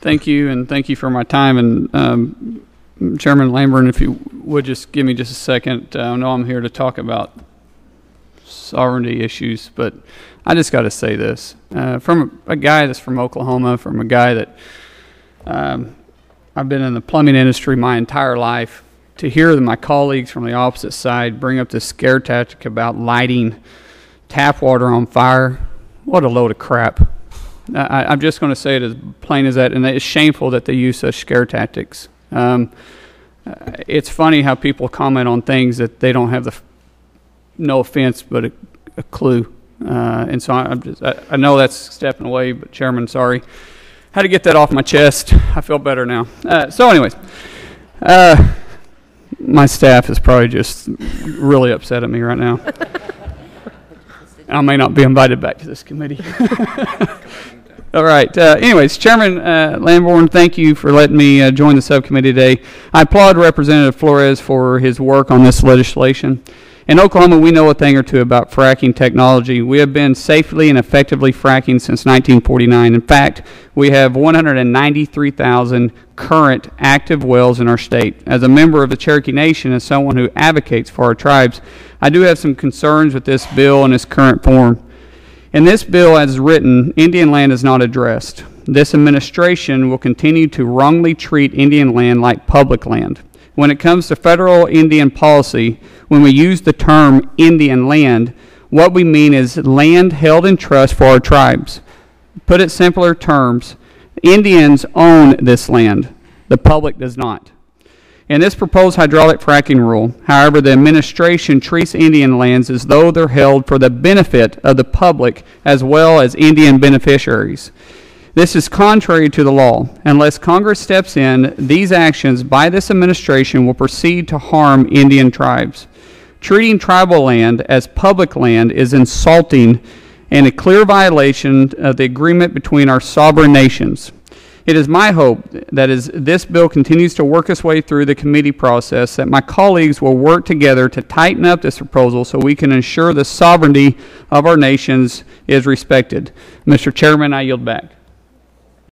Thank you, and thank you for my time. And um, Chairman Lamborn, if you would just give me just a second. Uh, I know I'm here to talk about sovereignty issues, but I just got to say this. Uh, from a, a guy that's from Oklahoma, from a guy that um, I've been in the plumbing industry my entire life, to hear my colleagues from the opposite side bring up this scare tactic about lighting tap water on fire, what a load of crap. I, I'm just going to say it as plain as that, and it's shameful that they use such scare tactics. Um, uh, it's funny how people comment on things that they don't have the, no offense, but a, a clue. Uh, and so I, I'm just, I, I know that's stepping away, but Chairman, sorry. Had to get that off my chest. I feel better now. Uh, so, anyways, uh, my staff is probably just really upset at me right now. I may not be invited back to this committee. All right. Uh, anyways, Chairman uh, Lamborn, thank you for letting me uh, join the subcommittee today. I applaud Representative Flores for his work on this legislation. In Oklahoma, we know a thing or two about fracking technology. We have been safely and effectively fracking since 1949. In fact, we have 193,000 current active wells in our state. As a member of the Cherokee Nation and someone who advocates for our tribes, I do have some concerns with this bill in its current form. In this bill, as written, Indian land is not addressed. This administration will continue to wrongly treat Indian land like public land. When it comes to federal Indian policy, when we use the term Indian land, what we mean is land held in trust for our tribes. Put it simpler terms, Indians own this land, the public does not. In this proposed hydraulic fracking rule, however, the administration treats Indian lands as though they're held for the benefit of the public as well as Indian beneficiaries. This is contrary to the law. Unless Congress steps in, these actions by this administration will proceed to harm Indian tribes. Treating tribal land as public land is insulting and a clear violation of the agreement between our sovereign nations. It is my hope that as this bill continues to work its way through the committee process, that my colleagues will work together to tighten up this proposal so we can ensure the sovereignty of our nations is respected. Mr. Chairman, I yield back.